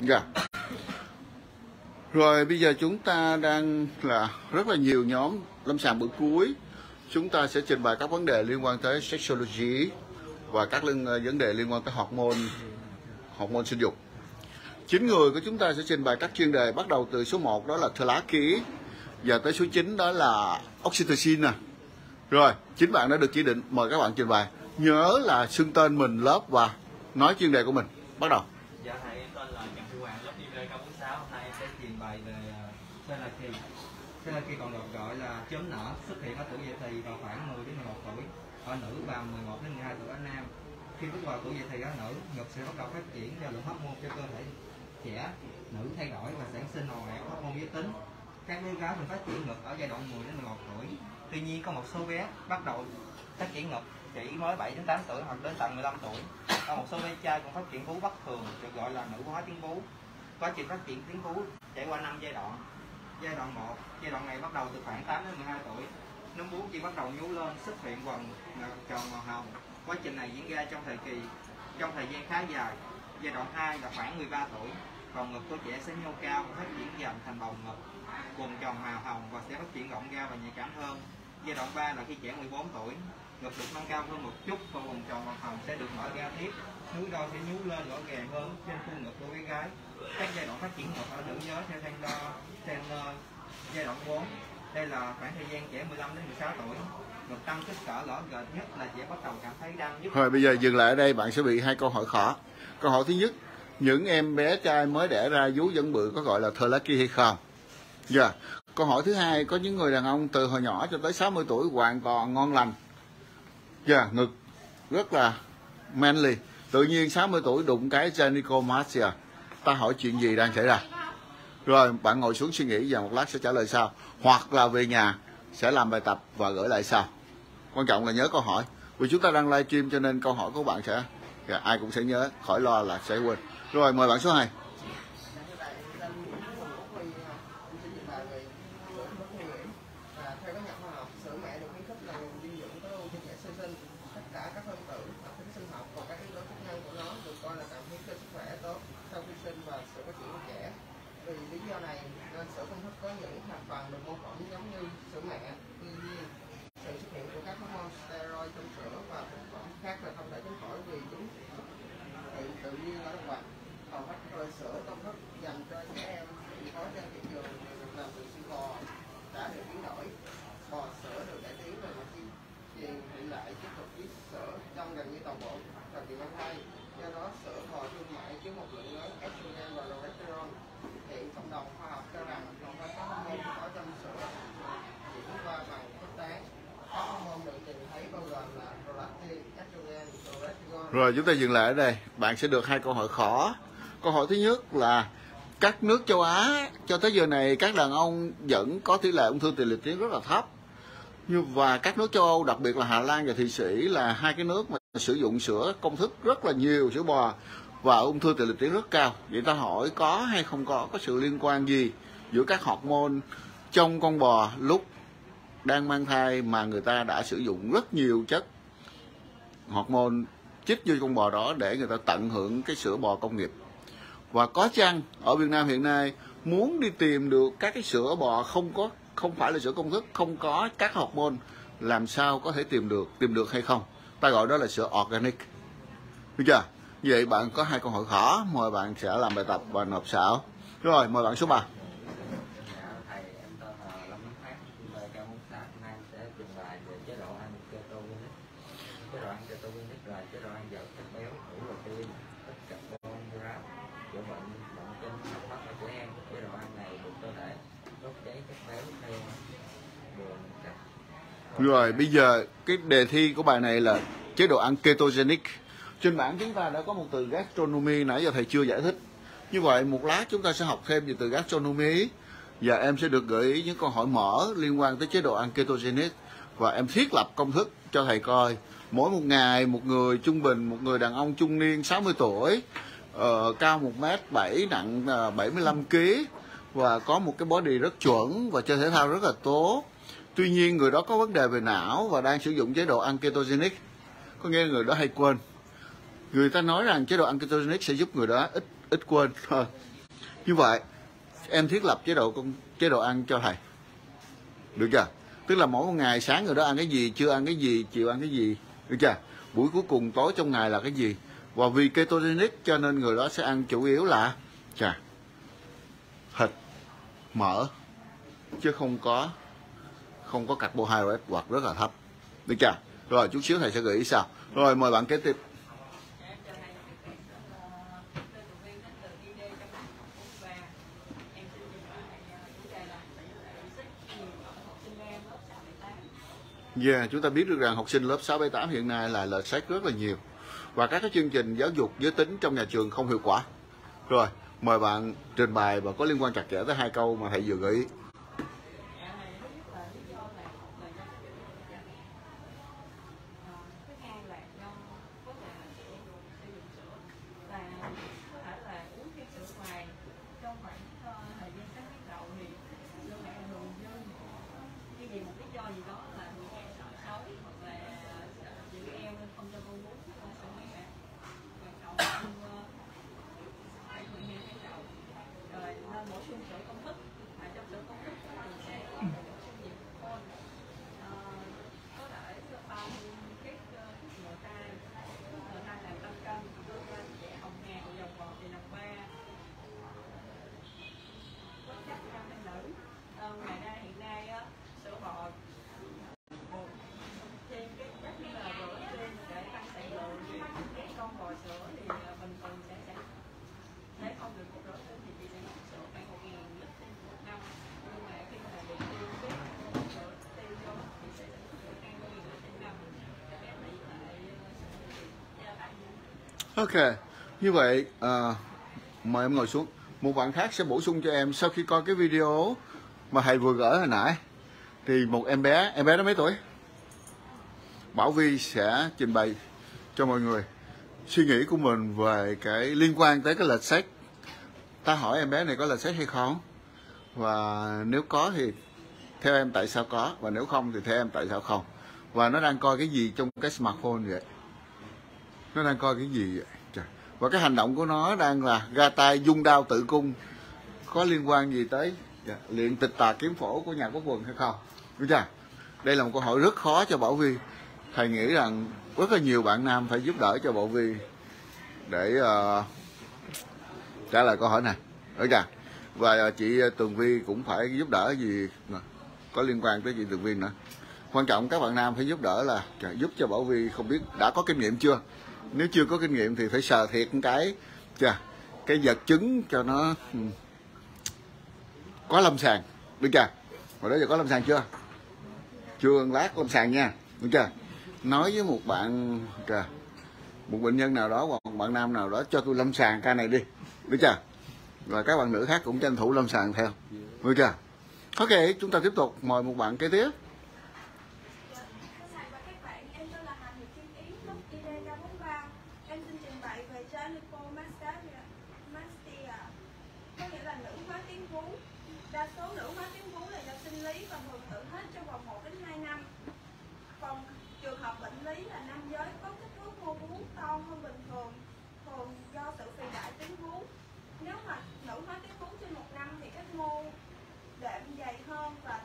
Dạ. Rồi bây giờ chúng ta đang là rất là nhiều nhóm lâm sàng bữa cuối. Chúng ta sẽ trình bày các vấn đề liên quan tới sexology và các liên, ờ, vấn đề liên quan tới hormone hormone sinh dục. Chín người của chúng ta sẽ trình bày các chuyên đề bắt đầu từ số 1 đó là thơ lá ký và tới số 9 đó là oxytocin nè. Rồi, chín bạn đã được chỉ định, mời các bạn trình bày. Nhớ là xưng tên mình, lớp và nói chuyên đề của mình. Bắt đầu. Dạ thầy em tên là Trần Thư Hoàng lớp IB K46 Hôm nay em sẽ trình bày về Selaki Selaki còn được gọi là chớm nở, xuất hiện ở tuổi dậy thì vào khoảng 10 đến 11 tuổi. Ở nữ và 11 đến 12 tuổi, ở nam. Khi bước vào tuổi dậy thì ở nữ ngực sẽ bắt đầu phát triển do lượng hóc môn cho cơ thể trẻ. Nữ thay đổi và sản sinh hồ ồ hóc môn giới tính. Các bé gái thường phát triển ngực ở giai đoạn 10 đến 11 tuổi. Tuy nhiên, có một số bé bắt đầu phát triển ngực chỉ mới 7 đến 8 tuổi hoặc đến tận 15 tuổi. Ở một số bé trai còn phát triển vú bất thường, được gọi là nữ hóa tuyến vú. Quá trình phát triển tuyến vú trải qua 5 giai đoạn giai đoạn 1 giai đoạn này bắt đầu từ khoảng 8 đến 12 tuổi. Nấm bú chỉ bắt đầu nhú lên, xuất hiện quần à, tròn màu hồng. Quá trình này diễn ra trong thời kỳ, trong thời gian khá dài. Giai đoạn 2 là khoảng 13 tuổi. Còn ngực của trẻ sẽ nhô cao, phát triển dần thành bầu ngực. Quần tròn màu hồng và sẽ phát triển rộng ra và nhạy cảm hơn. Giai đoạn 3 là khi trẻ 14 tuổi. Ngực được nâng cao hơn một chút, và quần tròn màu hồng sẽ được mở ra tiếp. Núi đo sẽ nhú lên rõ ràng hơn trên khuôn ngực của bé gái các giai đoạn phát triển ngực ở nữ giới theo thang đo theo ờ, giai đoạn 4 đây là khoảng thời gian trẻ 15 đến 16 tuổi ngực tăng kích cỡ rõ rệt nhất là trẻ bắt đầu cảm thấy đau nhất thôi bây giờ dừng lại ở đây bạn sẽ bị hai câu hỏi khó. Câu hỏi thứ nhất, những em bé trai mới đẻ ra vú vẫn bự có gọi là thơ lá kia hay không? Dạ. Câu hỏi thứ hai, có những người đàn ông từ hồi nhỏ cho tới 60 tuổi hoàn toàn ngon lành. Dạ, ngực rất là manly. Tự nhiên 60 tuổi đụng cái gynecomastia. Ta hỏi chuyện gì đang xảy ra? Rồi bạn ngồi xuống suy nghĩ và một lát sẽ trả lời sau. Hoặc là về nhà sẽ làm bài tập và gửi lại sau. Quan trọng là nhớ câu hỏi. Vì chúng ta đang live stream cho nên câu hỏi của bạn sẽ dạ, ai cũng sẽ nhớ, khỏi lo là sẽ quên. Rồi mời bạn số 2. theo các nhà khoa học, sữa mẹ được khuyến khích là nguồn dinh dưỡng tối ưu cho trẻ sơ sinh. Tất cả các phân tử, đặc tính sinh học và các yếu tố chức năng của nó được coi là cần thiết cho sức khỏe tốt sau khi sinh và sự phát triển của trẻ. Vì lý do này nên sữa công thức có những thành phần được mô phỏng giống như sữa mẹ. Tuy nhiên, sự xuất hiện của các hormone steroid trong sữa và thực phẩm khác là không thể tránh khỏi vì chúng tự tự nhiên ở động vật. Hầu hết các loại sữa công thức dành cho trẻ em thì có trên thị trường đều được làm từ sữa bò đã được biến đổi bò sữa được cải tiến về mặt di truyền hiện đại tiếp tục với sữa trong gần như toàn bộ thời kỳ mang thai do đó sữa bò thương mại chứa một lượng lớn estrogen và progesterone hiện cộng đồng khoa học cho rằng hầu hết các hormone có trong sữa chuyển qua bằng khuếch tán các hormone được tìm thấy bao gồm là prolactin, estrogen, progesterone rồi, chúng ta dừng lại ở đây. Bạn sẽ được hai câu hỏi khó. Câu hỏi thứ nhất là, các nước châu Á, cho tới giờ này các đàn ông vẫn có tỷ lệ ung thư tiền liệt tuyến rất là thấp. Như, và các nước châu Âu, đặc biệt là Hà Lan và Thụy Sĩ, là hai cái nước mà sử dụng sữa công thức rất là nhiều, sữa bò, và ung thư tiền liệt tuyến rất cao. Vậy ta hỏi có hay không có có sự liên quan gì giữa các hormone trong con bò lúc đang mang thai mà người ta đã sử dụng rất nhiều chất hormone chích vô con bò đó để người ta tận hưởng cái sữa bò công nghiệp. Và có chăng ở Việt Nam hiện nay muốn đi tìm được các cái sữa bò không có, không phải là sữa công thức, không có các hormone làm sao có thể tìm được tìm được hay không? Ta gọi đó là sữa organic. Được chưa? Vậy bạn có hai câu hỏi khó, mời bạn sẽ làm bài tập và nộp xảo rồi, mời bạn số 3 Dạ, thầy em tên là Lâm Văn Phát, về cao môn xã hôm nay em sẽ trình bày về chế độ ăn ketogenic. Chế độ ăn ketogenic dầu chất béo, đủ protein, ít carbon hydrate, chữa bệnh động kinh, hấp phát là của em. Chế độ ăn này được cơ thể đốt cháy chất béo theo đường cách. Rồi bây giờ cái đề thi của bài này là chế độ ăn ketogenic. Trên bảng chúng ta đã có một từ gastronomy nãy giờ thầy chưa giải thích. Như vậy một lát chúng ta sẽ học thêm về từ gastronomy và em sẽ được gợi ý những câu hỏi mở liên quan tới chế độ ăn ketogenic và em thiết lập công thức cho thầy coi. Mỗi một ngày một người trung bình một người đàn ông trung niên 60 tuổi uh, cao 1m7 nặng uh, 75 kg và có một cái body rất chuẩn và chơi thể thao rất là tốt. Tuy nhiên người đó có vấn đề về não và đang sử dụng chế độ ăn ketogenic. Có nghĩa người đó hay quên. Người ta nói rằng chế độ ăn ketogenic sẽ giúp người đó ít ít quên. Thôi như vậy em thiết lập chế độ con chế độ ăn cho thầy. Được chưa? Tức là mỗi một ngày sáng người đó ăn cái gì chưa ăn cái gì chiều ăn cái gì? Được chưa? Buổi cuối cùng tối trong ngày là cái gì? Và vì ketogenic cho nên người đó sẽ ăn chủ yếu là, chà, thịt, mỡ, chứ không có không có carbohydrate hoặc rất là thấp. Được chưa? Rồi, chút xíu thầy sẽ gợi ý sao. rồi, mời bạn kế tiếp. Yeah, chúng ta biết được rằng học sinh lớp 6, 7, 8 hiện nay là lệch sách rất là nhiều và các cái chương trình giáo dục giới tính trong nhà trường không hiệu quả. Rồi, mời bạn trình bày và có liên quan chặt chẽ tới hai câu mà thầy vừa gợi ý. vì một lý do gì đó là bị nghe sợ xấu hoặc là sợ giữ eo nên không cho con bú con sợ mẹ và cậu ăn phải bị nghe cái cậu rồi nên bổ sung sữa công thức mà trong sữa công thức thì sẽ có bổ sung nhiều con có thể bao cái thuốc ngừa thai ngừa thai là tăng cân trẻ hồng ngàn dòng bò thì nằm ba có chất nam hay nữ ngoài ra hiện nay á, sữa bò trên cái chất như là rửa trên để tăng sản lượng thì cái con bò sữa thì à, bình thường sẽ sẽ sẽ không được cốt rửa trên thì chị sẽ uống sữa khoảng một nghìn lít trên một năm nhưng mà khi mà bị tiêu cái sữa tiêu vô thì sẽ sữa hai mươi nghìn lít trên năm cái tỷ lệ gia tăng Ok, như vậy à, mời em ngồi xuống. Một bạn khác sẽ bổ sung cho em sau khi coi cái video mà thầy vừa gửi hồi nãy thì một em bé, em bé đó mấy tuổi? Bảo Vi sẽ trình bày cho mọi người suy nghĩ của mình về cái liên quan tới cái lệch sách. Ta hỏi em bé này có lệch sách hay không? Và nếu có thì theo em tại sao có và nếu không thì theo em tại sao không? Và nó đang coi cái gì trong cái smartphone vậy? Nó đang coi cái gì vậy? Trời. và cái hành động của nó đang là ra tay dung đao tự cung. Có liên quan gì tới dạ, luyện tịch tà kiếm phổ của nhà quốc quần hay không? Đúng chưa? Đây là một câu hỏi rất khó cho bảo vi thầy nghĩ rằng rất là nhiều bạn nam phải giúp đỡ cho bảo vi để uh, trả lời câu hỏi này. Đúng chưa? Và uh, chị tường vi cũng phải giúp đỡ gì có liên quan tới chị tường vi nữa. Quan trọng các bạn nam phải giúp đỡ là giúp cho bảo vi không biết đã có kinh nghiệm chưa? Nếu chưa có kinh nghiệm thì phải sờ thiệt một cái. Chà, cái vật chứng cho nó ừ, có lâm sàng. Được chưa? Hồi đó giờ có lâm sàng chưa? Chưa lát lâm sàng nha. Được chưa? Nói với một bạn kìa một bệnh nhân nào đó hoặc một bạn nam nào đó cho tôi lâm sàng ca này đi. Được chưa? Rồi các bạn nữ khác cũng tranh thủ lâm sàng theo. Được chưa? Ok chúng ta tiếp tục. Mời một bạn kế tiếp Thầy và các bạn, em tên là Hà Thị Kim Yến, lớp ID343. Em xin trình bày về Genipomastia, mastia, có nghĩa là nữ hóa tuyến vú. Đa số nữ hóa tuyến vú là do sinh lý và thường tự hết trong vòng 1 đến 2 năm. Còn trường hợp bệnh lý là nam giới có kích thước mô vú to hơn bình thường, thường do sự phì đại tuyến vú. Nếu mà nữ hóa tuyến vú trên một năm thì các mô đệm dày hơn và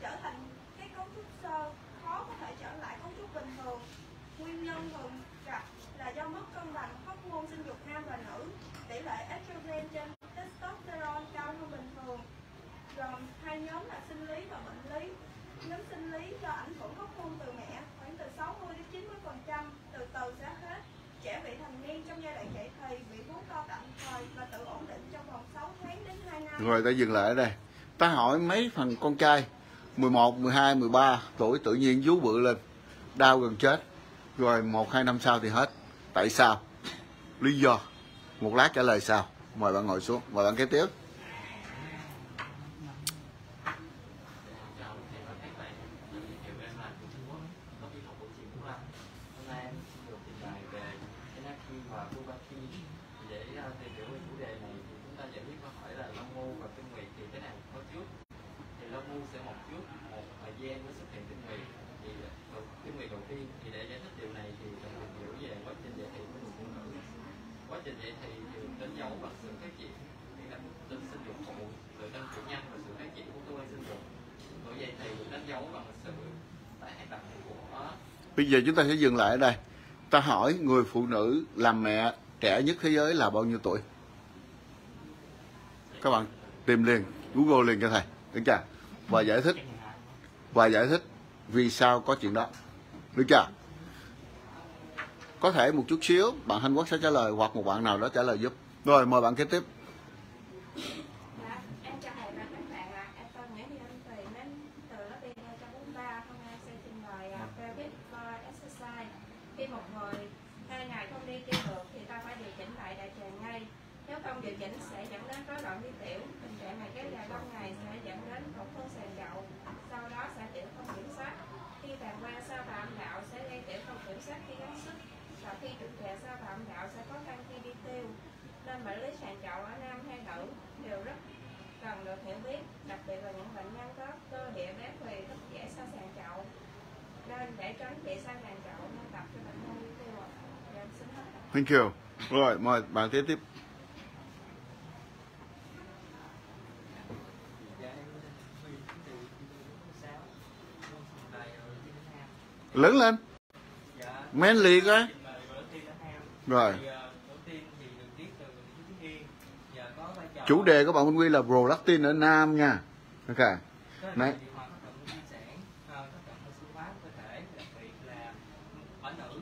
trở thành cái cấu trúc sơ khó có thể trở lại cấu trúc bình thường. Nguyên nhân thường gặp là do mất cân bằng hormone sinh dục nam và nữ, tỷ lệ estrogen trên testosterone cao hơn bình thường. Gồm hai nhóm là sinh lý và bệnh lý. Nhóm sinh lý do ảnh hưởng hormone từ mẹ khoảng từ 60 đến 90 phần trăm, từ từ sẽ hết. Trẻ vị thành niên trong giai đoạn dậy thì bị vú to tạm thời và tự ổn định trong vòng 6 tháng đến 2 năm. rồi ta dừng lại ở đây. Ta hỏi mấy phần con trai 11, 12, 13 tuổi tự nhiên vú bự lên đau gần chết. Rồi một hai năm sau thì hết. Tại sao? Lý do. Một lát trả lời sau. Mời bạn ngồi xuống. Mời bạn kế tiếp chào thầy và các bạn Giới thiệu em là Nguyễn Trung Quốc có đi học của chị Vũ Lâm hôm nay em xin được trình bày về Enaki và Bubaki để uh, tìm hiểu về chủ đề này thì chúng ta giải quyết câu hỏi là Long Mu và Kinh Nguyệt thì cái nào có trước thì Long Mu sẽ một trước một thời gian mới xuất hiện Kinh Nguyệt thì đầu, Kinh Nguyệt đầu tiên thì để giải thích điều này thì cần tìm hiểu về quá trình dậy thì của người phụ nữ quá trình dậy thì thường đến dòng dấu bằng sự phát triển thì là tính sinh dục phụ sự tăng trưởng nhanh và sự phát triển của cơ quan sinh dục bởi vậy thì được đánh dấu bằng sự tại hoạt động của bây giờ chúng ta sẽ dừng lại ở đây. Ta hỏi người phụ nữ làm mẹ trẻ nhất thế giới là bao nhiêu tuổi? Các bạn tìm liền, google liền cho thầy. Được chưa? Và giải thích. Và giải thích vì sao có chuyện đó. Được chưa? Có thể một chút xíu, bạn Thanh Quốc sẽ trả lời hoặc một bạn nào đó trả lời giúp. Rồi, mời bạn kế tiếp Dạ, em chào thầy và các bạn ạ. Em tên Nguyễn Thị Anh Tùy đến từ lớp B 243. Hôm nay em sẽ trình bày uh, pelvic floor exercise. Khi một người hai ngày không đi tiêu được thì ta phải điều chỉnh lại đại tràng ngay. Nếu không điều chỉnh sẽ dẫn đến rối loạn đi tiểu. Tình trạng này kéo dài lâu ngày sẽ dẫn đến tổn thương sàn chậu. Sau đó sẽ tiểu không kiểm soát. Khi tàn qua sau và âm đạo sẽ gây tiểu không kiểm soát khi gắng sức. Và khi trục trệ sau và âm đạo sẽ khó khăn khi đi tiêu. Nên bệnh lý sàn chậu ở nam hay nữ đều rất cần được hiểu biết, đặc biệt là những bệnh nhân có cơ địa béo phì rất dễ sa sàn chậu. Nên để tránh bị chậu nên tập cho tiêu ạ. Xin thank you. Rồi, mời bạn tiếp tiếp. Lớn lên. Dạ lì coi rồi. Chủ đề của bạn Minh Quy là prolactin ở nam nha. Ok. Này. điều hòa tác động của di sản, ờ, tác động của sinh hóa cơ thể, đặc biệt là ở nữ,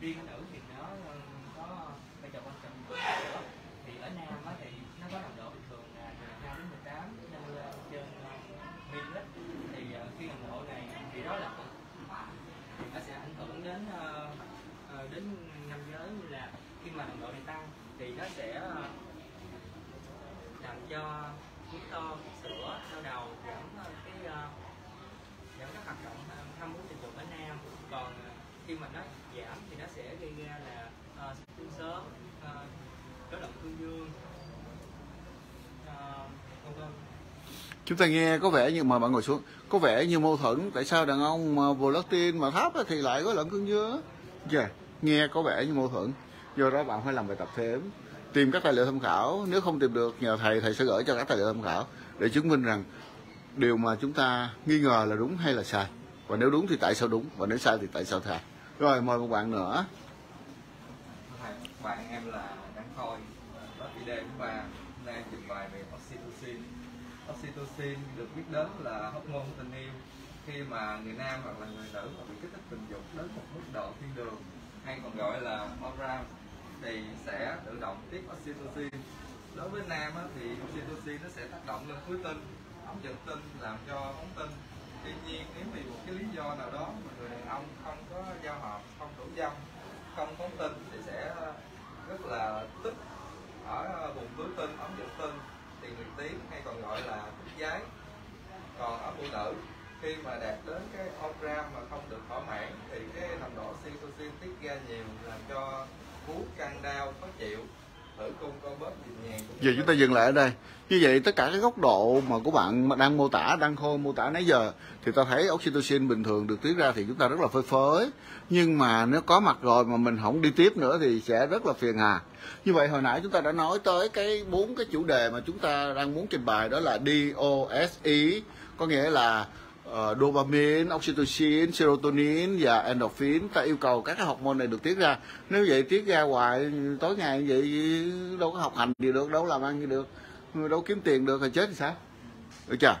riêng ở nữ thì nó ờ, có vai trò quan trọng của nữa. Thì ở nam á thì nó có nồng độ bình thường là từ 2 đến 18 trên ờ, trên ml thì ờ, khi nồng độ này bị rối loạn thì nó sẽ ảnh hưởng đến uh, đến nam giới như là khi mà nồng độ này tăng thì nó sẽ ờ, làm cho huyết to, sữa, đau đầu, giảm cái giảm các hoạt động ham muốn tình dục ở nam. Còn khi mà nó giảm thì nó sẽ gây ra là uh, sớm, uh, rối loạn cương dương, uh, vân vân chúng ta nghe có vẻ như mà bạn ngồi xuống. Có vẻ như mâu thuẫn tại sao đàn ông mà prolactin mà thấp thì lại có lẫn cương dương yeah. Dạ, nghe có vẻ như mâu thuẫn. Do đó bạn phải làm bài tập thêm. Tìm các tài liệu tham khảo. Nếu không tìm được nhờ thầy thầy sẽ gửi cho các tài liệu tham khảo để chứng minh rằng điều mà chúng ta nghi ngờ là đúng hay là sai. Và nếu đúng thì tại sao đúng? Và nếu sai thì tại sao sai? Rồi mời một bạn nữa. Bạn em là Đăng Khôi, lớp ID của ba nay trình bày về oxytocin. Oxytocin được biết đến là hormone tình yêu. Khi mà người nam hoặc là người nữ mà bị kích thích tình dục đến một mức độ thiên đường hay còn gọi là orgasm thì sẽ tự động tiết oxytocin. Đối với nam á, thì oxytocin nó sẽ tác động lên khối tinh, ống dẫn tinh làm cho ống tinh. Tuy nhiên nếu vì một cái lý do nào đó mà người đàn ông không có giao hợp, không đủ dâm không phóng tinh thì sẽ rất là tích ở vùng túi tinh ống dẫn tinh tiền nguyệt tiến hay còn gọi là tích giái còn ở phụ nữ khi mà đạt đến cái orgasm mà không được thỏa mãn thì cái nồng độ oxytocin tiết ra nhiều làm cho vú căng đau khó chịu. Tử cung co bóp nhịp nhàng giờ chúng ta dừng lại ở đây như vậy tất cả cái góc độ mà của bạn mà đang mô tả đang khô mô tả nãy giờ thì ta thấy oxytocin bình thường được tiết ra thì chúng ta rất là phơi phới. Nhưng mà nếu có mặt rồi mà mình không đi tiếp nữa thì sẽ rất là phiền hà. Như vậy hồi nãy chúng ta đã nói tới cái bốn cái chủ đề mà chúng ta đang muốn trình bày đó là DOSE có nghĩa là uh, dopamine, oxytocin, serotonin và endorphin. Ta yêu cầu các cái hormone này được tiết ra. Nếu vậy tiết ra hoài tối ngày vậy đâu có học hành gì được đâu làm ăn gì được đâu kiếm tiền được rồi chết thì sao? Được chưa?